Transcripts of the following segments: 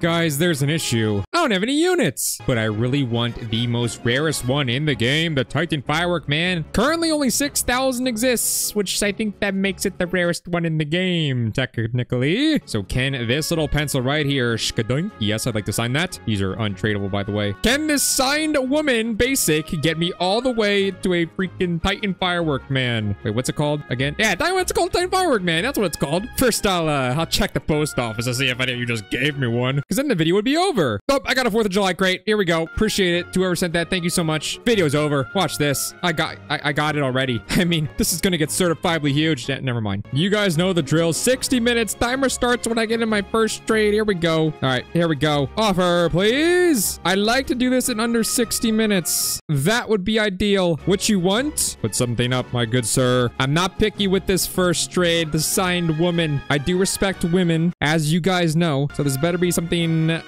Guys, there's an issue. I don't have any units, but I really want the most rarest one in the game, the Titan Firework Man. Currently only 6,000 exists, which I think that makes it the rarest one in the game, technically. So can this little pencil right here, shkadoink, yes, I'd like to sign that. These are untradeable, by the way. Can this signed woman basic get me all the way to a freaking Titan Firework Man? Wait, what's it called again? Yeah, what's it called? Titan Firework Man. That's what it's called. First, I'll, uh, I'll check the post office to see if any of you just gave me one, because then the video would be over. Oh, I got a 4th of July crate. Here we go. Appreciate it to whoever sent that. Thank you so much. Video's over. Watch this. I got, I, I got it already. I mean, this is gonna get certifiably huge. Never mind. You guys know the drill. 60 minutes. Timer starts when I get in my first trade. Here we go. All right, here we go. Offer, please. I like to do this in under 60 minutes. That would be ideal. What you want? Put something up, my good sir. I'm not picky with this first trade. The signed woman. I do respect women, as you guys know. So this better be something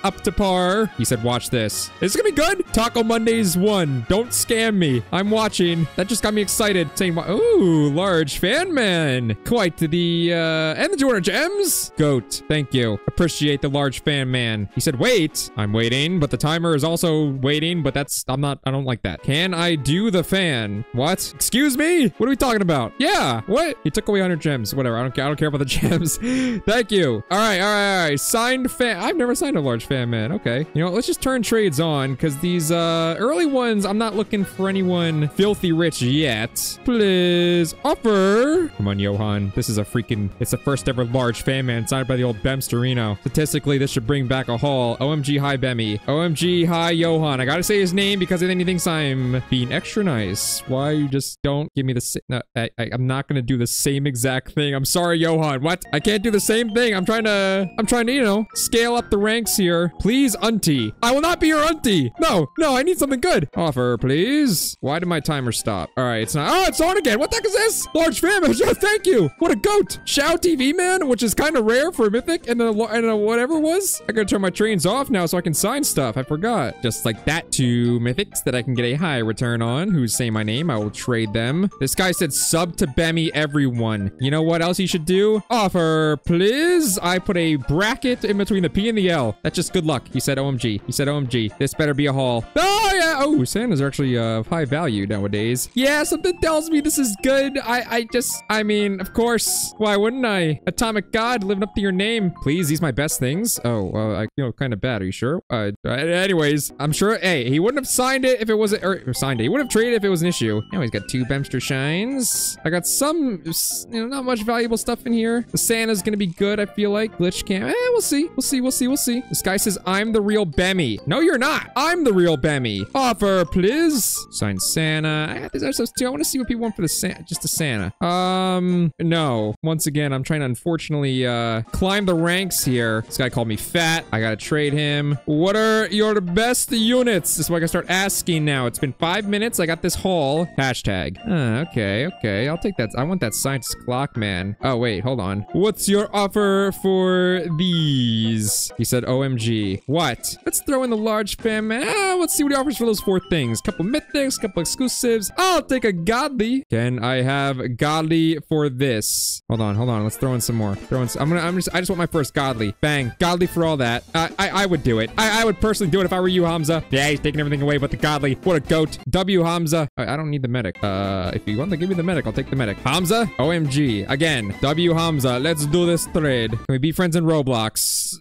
up to par. He said, watch this. This is gonna be good. Taco Mondays one. Don't scam me. I'm watching. That just got me excited. Saying, ooh, large fan man. Quite the, uh, and the 200 gems. Goat. Thank you. Appreciate the large fan man. He said, wait. I'm waiting, but the timer is also waiting, but that's, I'm not, I don't like that. Can I do the fan? What? Excuse me? What are we talking about? Yeah. What? He took away 100 gems. Whatever. I don't care. I don't care about the gems. Thank you. All right. All right. All right. Signed fan. I've never a large fan man. Okay. You know, let's just turn trades on because these uh, early ones, I'm not looking for anyone filthy rich yet. Please offer. Come on, Johan. This is a freaking, it's the first ever large fan man signed by the old Bemsterino. Statistically, this should bring back a haul. OMG, hi, Bemmy. OMG, hi, Johan. I gotta say his name because he thinks I'm being extra nice. Why you just don't give me the same, no, I, I, I'm not gonna do the same exact thing. I'm sorry, Johan. What? I can't do the same thing. I'm trying to, I'm trying to, you know, scale up the ranks here. Please, auntie. I will not be your auntie. No, no, I need something good. Offer, please. Why did my timer stop? All right, it's not, oh, it's on again. What the heck is this? Large. Yeah, thank you. What a goat. Shao TV man, which is kind of rare for a mythic and then and a whatever was. I gotta turn my trains off now so I can sign stuff. I forgot. Just like that two mythics that I can get a high return on who's saying my name. I will trade them. This guy said sub to Bemmy everyone. You know what else you should do? Offer, please. I put a bracket in between the P and the L. That's just good luck. He said OMG. He said OMG. This better be a haul. Oh, yeah. Oh, Santas are actually of high value nowadays. Yeah, something tells me this is good. I, I just, I mean, of course. Why wouldn't I? Atomic God living up to your name. Please, these my best things. Oh, well, I feel kind of bad. Are you sure? Uh, anyways, I'm sure, hey, he wouldn't have signed it if it wasn't, or, or signed it. He wouldn't have traded if it was an issue. Now he's got two Bemster Shines. I got some, you know, not much valuable stuff in here. The Santa's gonna be good, I feel like. Glitch cam. Eh, we'll see. We'll see. We'll see. We'll see. This guy says, I'm the real Bemmy. No, you're not. I'm the real Bemmy. Offer, please. Sign Santa. I got these too. I want to see what people want for the Santa. Just the Santa. Um, no. Once again, I'm trying to unfortunately uh, climb the ranks here. This guy called me fat. I gotta trade him. What are your best units? This is what I gotta start asking now. It's been five minutes. I got this haul. Hashtag. Uh, okay, okay. I'll take that. I want that science clock, man. Oh, wait. Hold on. What's your offer for these? He said OMG. What? Let's throw in the large man. Ah, let's see what he offers for those four things. Couple mythics, couple exclusives. I'll take a godly. Can I have godly for this? Hold on, hold on. Let's throw in some more. Throw in. Some, I'm gonna. I'm just. I just want my first godly. Bang. Godly for all that. Uh, I. I would do it. I. I would personally do it if I were you, Hamza. Yeah, he's taking everything away but the godly. What a goat. W Hamza. I, I don't need the medic. Uh, if you want to give me the medic, I'll take the medic. Hamza. OMG. Again. W Hamza. Let's do this trade. Can we be friends in Roblox?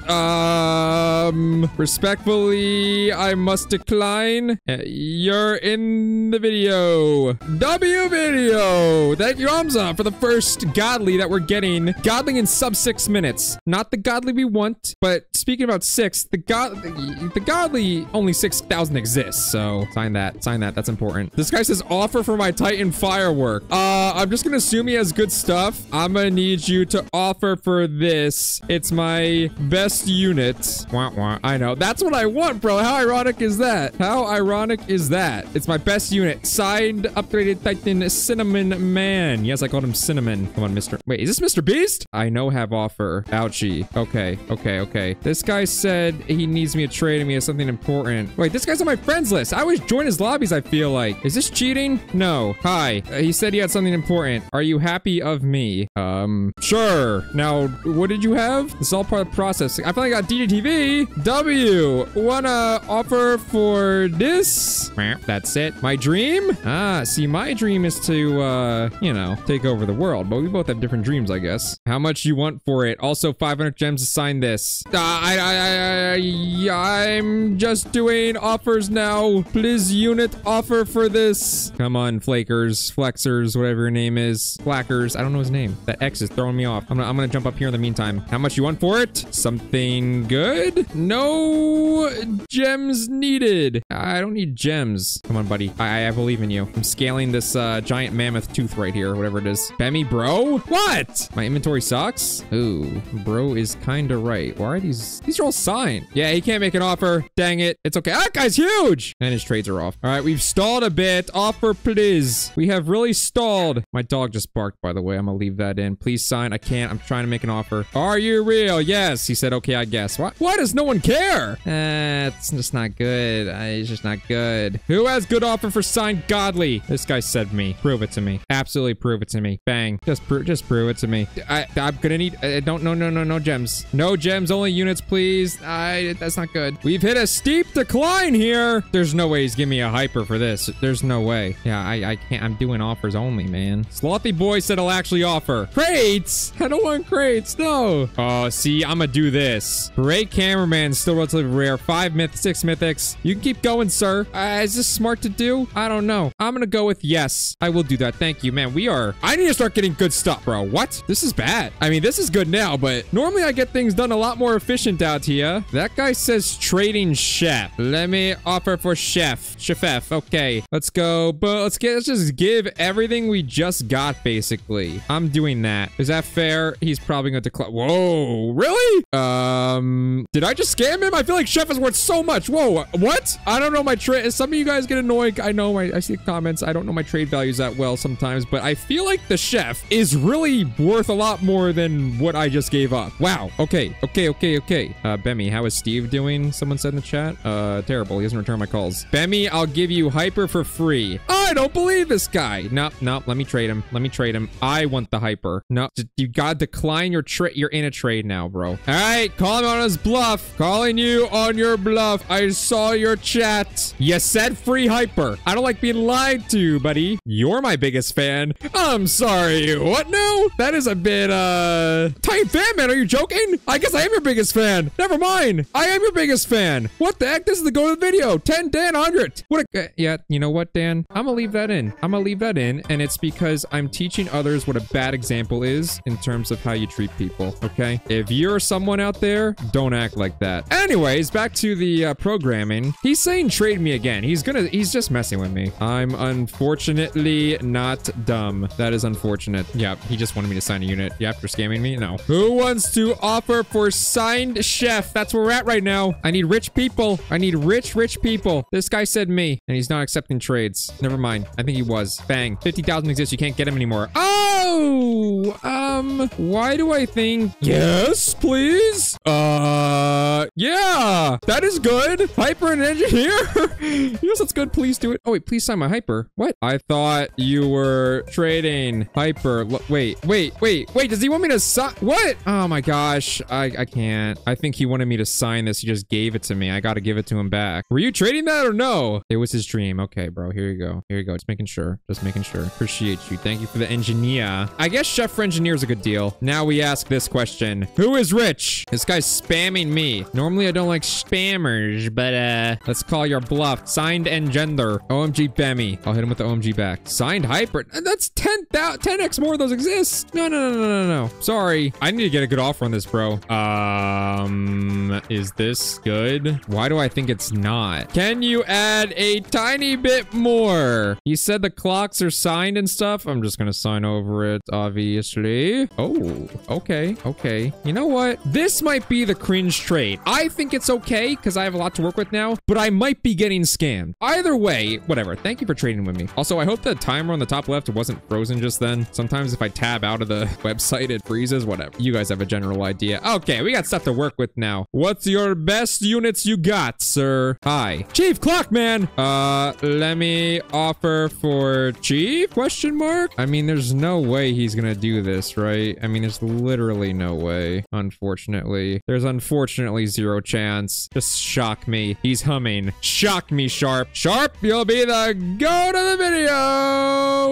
Um. Respectfully, I must decline. Uh, you're in the video. W video. Thank you, Hamza, for the first godly that we're getting. Godly in sub six minutes. Not the godly we want, but speaking about six, the god, the, the godly only 6,000 exists. So sign that, sign that. That's important. This guy says offer for my Titan firework. Uh, I'm just gonna assume he has good stuff. I'm gonna need you to offer for this. It's my best unit. Wah, wah. I know. That's what I want, bro. How ironic is that? How ironic is that? It's my best unit. Signed, upgraded Titan Cinnamon Man. Yes, I called him Cinnamon. Come on, Mr. Wait, is this Mr. Beast? I know have offer. Ouchie. Okay, okay, okay. This guy said he needs me to trade and he something important. Wait, this guy's on my friends list. I always join his lobbies, I feel like. Is this cheating? No. Hi. Uh, he said he had something important. Are you happy of me? Um, sure. Now, what did you have? This is all part of the process. I finally got DDTV. W. Wanna offer for this? That's it. My dream? Ah, see, my dream is to, uh, you know, take over the world. But we both have different dreams, I guess. How much you want for it? Also, 500 gems to sign this. Uh, I, I, I, I, I'm just doing offers now. Please unit offer for this. Come on, flakers, flexers, whatever your name is. Flackers. I don't know his name. That X is throwing me off. I'm gonna, I'm gonna jump up here in the meantime. How much you want for it? Something good? No gems needed. I don't need gems. Come on, buddy. I, I believe in you. I'm scaling this uh, giant mammoth tooth right here, whatever it is. Bemmy, bro? What? My inventory sucks? Ooh, bro is kinda right. Why are these? These are all signed. Yeah, he can't make an offer. Dang it. It's okay. That guy's huge. And his trades are off. All right, we've stalled a bit. Offer, please. We have really stalled. My dog just barked, by the way. I'm gonna leave that in. Please sign. I can't. I'm trying to make an offer. Are you real? Yes. He said, okay, I guess. What? Why does no one care? Uh, it's just not good. It's just not good. Who has good offer for signed godly? This guy said me. Prove it to me. Absolutely prove it to me. Bang. Just prove just prove it to me. I I'm gonna need uh, don't no no no no gems. No gems, only units, please. I that's not good. We've hit a steep decline here. There's no way he's giving me a hyper for this. There's no way. Yeah, I I can't I'm doing offers only, man. Slothy boy said I'll actually offer. Crates! I don't want crates, no. Oh, see, I'm gonna do this. Great cameraman, still relatively rare. Five myth, six mythics. You can keep going, sir. Uh, is this smart to do? I don't know. I'm gonna go with yes. I will do that. Thank you, man. We are... I need to start getting good stuff, bro. What? This is bad. I mean, this is good now, but normally I get things done a lot more efficient out here. That guy says trading chef. Let me offer for chef. Chef F. Okay. Let's go. But let's get, let's just give everything we just got, basically. I'm doing that. Is that fair? He's probably to decline. Whoa. Really? Um, did I just scam him? I feel like chef is worth so much. Whoa. What? I don't know my trade. Some of you guys get annoyed. I know I see comments. I don't know my trade values that well sometimes, but I feel like the chef is really worth a lot more than what I just gave up. Wow. Okay. Okay. Okay. Okay. Uh, Bemmy, how is Steve doing? Someone said in the chat. Uh, terrible. He hasn't returned my calls. Bemmy, I'll give you hyper for free. I don't believe this guy. Nope. Nope. Let me trade him. Let me trade him. I want the hyper. No, you gotta decline your trade. You're in a trade now, bro. All right. Call him on his bluff. Calling you on your bluff. I saw your chat. You said free hyper. I don't like being lied to, buddy. You're my biggest fan. I'm sorry. What? No, that is a bit, uh, tight fan, man. Are you joking? I guess I am your biggest fan. Never mind. I am your biggest fan. What the heck? This is the go to the video. 10, Dan, 100. What a, uh, yeah, you know what, Dan? I'm gonna leave that in. I'm gonna leave that in. And it's because I'm teaching others what a bad example is in terms of how you treat people. Okay. If you're someone out there, don't act like that. Anyways, back to the uh, programming. He's saying trade me again. He's gonna, he's just messing with me. I'm unfortunately not dumb. That is unfortunate. Yeah, he just wanted me to sign a unit. Yeah, after scamming me? No. Who wants to offer for signed chef? That's where we're at right now. I need rich people. I need rich, rich people. This guy said me, and he's not accepting trades. Never mind. I think he was. Bang. 50,000 exists. You can't get him anymore. Oh! Um, why do I think... Yes, please? Uh, yeah. That is good. Hyper and engineer? yes, that's good. Please do it. Oh, wait. Please sign my hyper. What? I thought you were trading hyper. L wait, wait, wait, wait. Does he want me to sign? What? Oh my gosh. I, I can't. I think he wanted me to sign this. He just gave it to me. I got to give it to him back. Were you trading that or no? It was his dream. Okay, bro. Here you go. Here you go. Just making sure. Just making sure. Appreciate you. Thank you for the engineer. I guess chef for engineer is a good deal. Now we ask this question. Who is rich? This guy's spamming me. Normally I don't like spammers, but uh, let's call your bluff. Signed engender. OMG Bemmy. I'll hit him with the OMG back. Signed hyper. That's 10, 10x more of those exist. No, no, no, no, no, no. Sorry. I need to get a good offer on this, bro. Um, is this good? Why do I think it's not? Can you add a tiny bit more? He said the clocks are signed and stuff. I'm just gonna sign over it, obviously. Oh, okay, okay. You know what? This might be the cringe trade. I think it's okay because I have a lot to work with now, but I might be getting scammed. Either way, whatever. Thank you for trading with me. Also, I hope the timer on the top left wasn't frozen just then. Sometimes if I tab out of the website, it freezes, whatever. You guys have a general idea. Okay, we got stuff to work with now. What's your best units you got, sir? Hi. Chief Clockman! Uh, let me offer for Chief? Question mark? I mean, there's no way he's gonna do this, right? I mean, there's literally no way, unfortunately. There's unfortunately zero chance. Just shock me. He's humming. Shock me, Sharp. Sharp, you'll be the go to the video.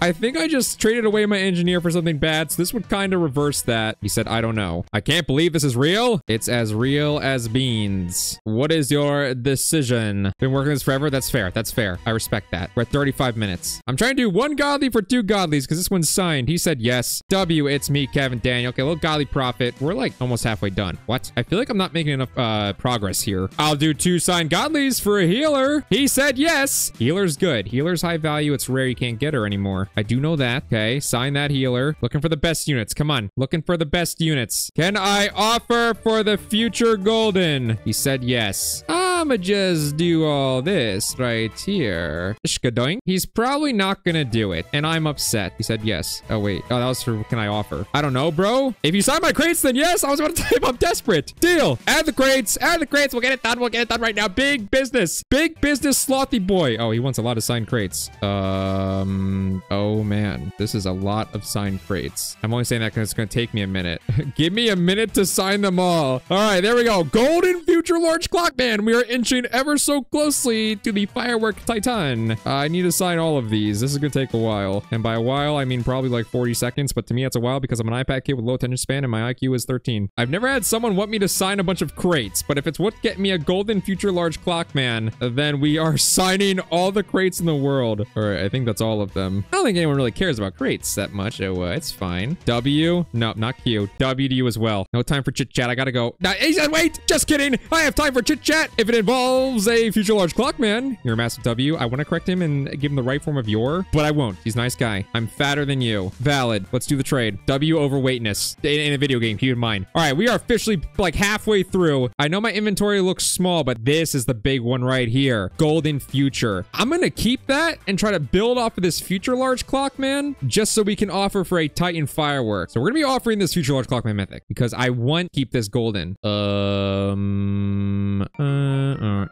I think I just traded away my engineer for something bad, so this would kind of reverse that. He said, I don't know. I can't believe this is real. It's as real as beans. What is your decision? Been working this forever? That's fair. That's fair. I respect that. We're at 35 minutes. I'm trying to do one godly for two godlies because this one's signed. He said yes. W, it's me, Kevin Daniel. Okay, little godly profit. We're like almost halfway done. What? I feel like I'm not making enough uh, progress here. I'll do two signed godlies for a healer. He said yes. Healer's good. Healer's high value. It's rare you can't get her anymore. I do know that. Okay, sign that healer. Looking for the best units. Come on. Looking for the best units. Can I offer for the future golden? He said yes. Ah, I'ma just do all this right here. He's probably not gonna do it, and I'm upset. He said yes. Oh, wait. Oh, that was for can I offer? I don't know, bro. If you sign my crates, then yes. I was about to type I'm desperate. Deal. Add the crates. Add the crates. We'll get it done. We'll get it done right now. Big business. Big business, slothy boy. Oh, he wants a lot of signed crates. Um, oh man. This is a lot of signed crates. I'm only saying that because it's gonna take me a minute. Give me a minute to sign them all. All right, there we go. Golden future large clock man. We are inching ever so closely to the firework titan. Uh, I need to sign all of these. This is gonna take a while. And by a while, I mean probably like 40 seconds, but to me, that's a while because I'm an iPad kid with low attention span and my IQ is 13. I've never had someone want me to sign a bunch of crates, but if it's what get me a golden future large clock man, then we are signing all the crates in the world. All right, I think that's all of them. I don't think anyone really cares about crates that much. Oh, uh, it's fine. W? No, not Q. W to you as well. No time for chit chat. I gotta go. He wait, just kidding. I have time for chit chat. If it involves a future large clock man, you're a massive W. I want to correct him and give him the right form of your, but I won't. He's a nice guy. I'm fatter than you. Valid. Let's do the trade. W overweightness in, in a video game. Keep in mind. All right, we are officially like halfway through. I know my inventory looks small, but this is the big one right here. Golden future. I'm going to keep that and try to build off of this future large clock man just so we can offer for a Titan firework. So we're going to be offering this future large clock man mythic because I want to keep this golden. Um, I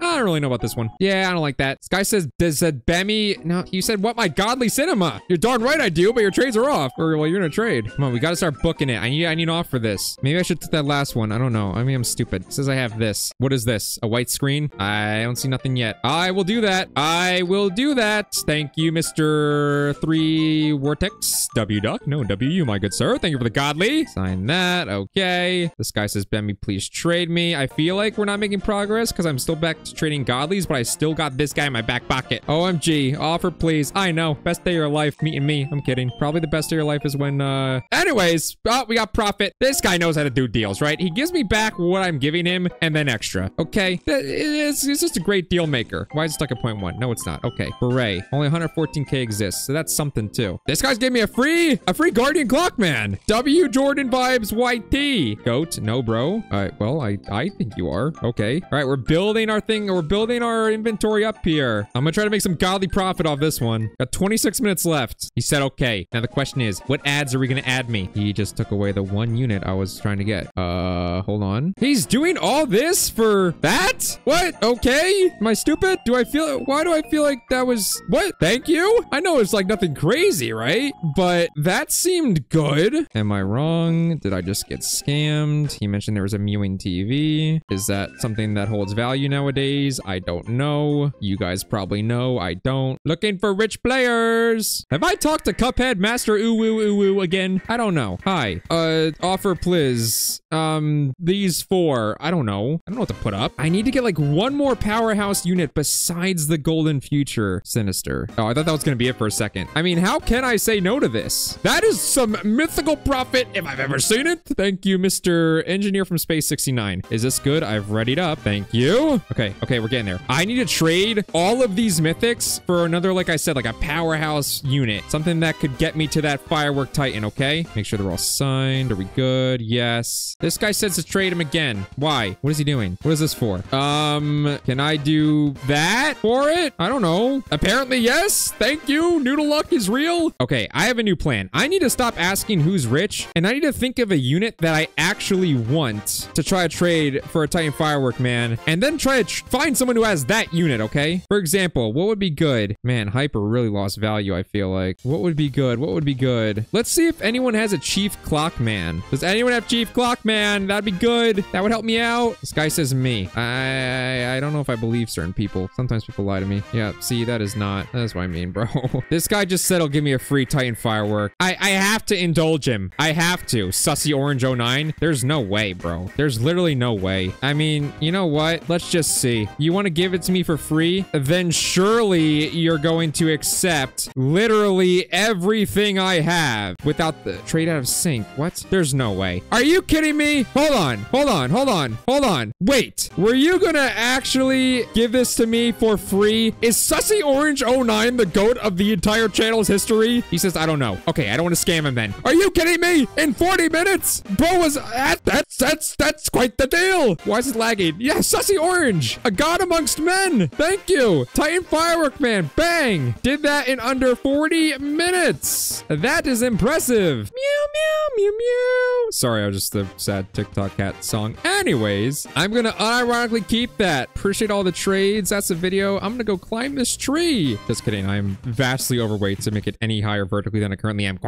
don't really know about this one. Yeah, I don't like that. This guy says, does said Bemmy? No, you said what? My godly cinema. You're darn right I do, but your trades are off. Or well, you're in a trade. Come on, we got to start booking it. I need, I need off for this. Maybe I should take that last one. I don't know. I mean, I'm stupid. It says I have this. What is this? A white screen? I don't see nothing yet. I will do that. I will do that. Thank you, Mr. Three Vortex. W Duck. No, WU, my good sir. Thank you for the godly. Sign that. Okay. This guy says, Bemmy, please trade me. I feel like we're not making progress because I'm still back to trading godlies, but I still got this guy in my back pocket. OMG. Offer, please. I know. Best day of your life. Meeting me. I'm kidding. Probably the best day of your life is when, uh... Anyways, oh, we got profit. This guy knows how to do deals, right? He gives me back what I'm giving him and then extra. Okay. It's, it's just a great deal maker. Why is it stuck at point one? No, it's not. Okay. Beret. Only 114k exists, so that's something too. This guy's giving me a free, a free Guardian Clock Man. W Jordan vibes YT. Goat. No, bro. All right. Well, I, I think you are. Okay. All right. We're building our thing. We're building our inventory up here. I'm gonna try to make some godly profit off this one. Got 26 minutes left. He said, okay. Now the question is, what ads are we gonna add me? He just took away the one unit I was trying to get. Uh, hold on. He's doing all this for that? What? Okay. Am I stupid? Do I feel, why do I feel like that was, what? Thank you? I know it's like nothing crazy, right? But that seemed good. Am I wrong? Did I just get scammed? He mentioned there was a mewing TV. Is that something that holds value nowadays? I don't know. You guys probably know. I don't. Looking for rich players. Have I talked to Cuphead Master Ooh Woo again? I don't know. Hi. Uh, offer please. Um, these four. I don't know. I don't know what to put up. I need to get like one more powerhouse unit besides the Golden Future Sinister. Oh, I thought that was gonna be it for a second. I mean, how can I say no to this? That is some mythical profit if I've ever seen it. Thank you, Mr. Engineer from Space 69. Is this good? I've readied up. Thank you. Okay, okay, we're getting there. I need to trade all of these mythics for another, like I said, like a powerhouse unit. Something that could get me to that firework titan, okay? Make sure they're all signed. Are we good? Yes. This guy says to trade him again. Why? What is he doing? What is this for? Um, can I do that for it? I don't know. Apparently, yes. Thank you. Noodle luck is real. Okay, I have a new plan. I need to stop asking who's rich, and I need to think of a unit that I actually want to try to trade for a Titan Firework Man, and then try to find someone who has that unit, okay? For example, what would be good? Man, Hyper really lost value, I feel like. What would be good? What would be good? Let's see if anyone has a Chief Clockman. Does anyone have Chief Clockman? That'd be good. That would help me out. This guy says me. I, I don't know if I believe certain people. Sometimes people lie to me. Yeah, see, that is not. That's what I mean, bro. this guy just said he'll give me a free Titan firework. I, I have to indulge him. I have to. Sussy Orange 09. There's no way, bro. There's literally no way. I mean, you know what? Let's just see. You want to give it to me for free? Then surely you're going to accept literally everything I have without the trade out of sync. What? There's no way. Are you kidding me? Hold on. Hold on. Hold on. Hold on. Wait. Were you gonna actually give this to me for free? Is Sussy Orange 09 the goat of the entire channel's history? He says, I don't know. Okay, I don't want to scam him then. Are you kidding me? In 40 minutes? Bro was at that, that's that's that's quite the deal. Why is it lagging? Yeah, Sussy Orange. A god amongst men. Thank you. Titan Firework Man. Bang. Did that in under 40 minutes. That is impressive. Meow, meow, meow, meow. Sorry, I was just the sad TikTok cat song. Anyways, I'm gonna unironically keep that. Appreciate all the trades. That's the video. I'm gonna go climb this tree. Just kidding. I'm vastly overweight to make it any higher vertically than I currently am.